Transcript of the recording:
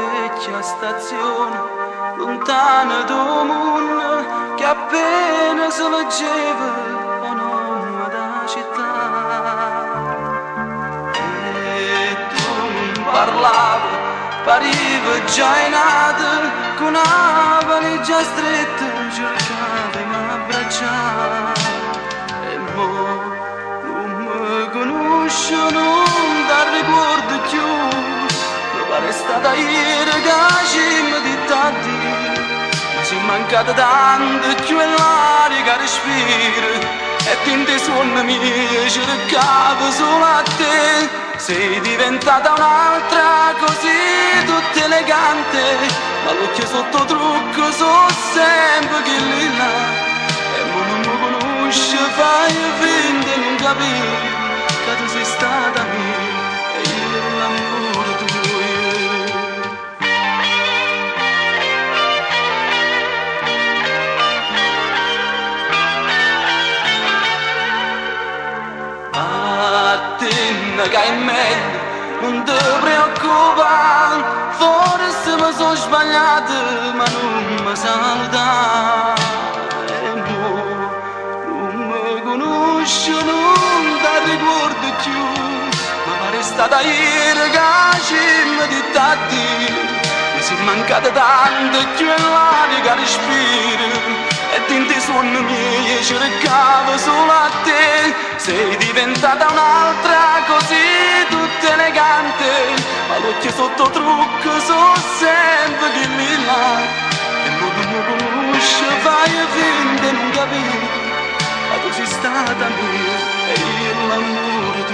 vecchia stazione, lontana da mondo, che appena si leggeva o nome da città. E tu non parlavi, pariva già in nata, con una valigia stretta, cercavi di abbracciare. E mo non mi conoscono, da ricordo più, stata ieri ci di tanti, ma è mancata tanto più l'aria che respiro. E tinte suoni miei cercavo solo a te sei diventata un'altra così tutta elegante Ma l'occhio sotto trucco so sempre che lì là E non mi conosce fai Attenna che è meglio non ti preoccupare Forse mi sono sbagliato ma non mi saluta E mo non mi conosci, non ti ricordo più Ma pare stata ieri che ci mi di tardi Mi si è mancata tanto più è l'aria che respiro e tinti suoni miei sei diventata un'altra così tutta elegante. Ma l'occhio sotto trucco so sempre di mi là. E non mi conosce, fai finta non capire Ma tu sei stata mia e io l'amore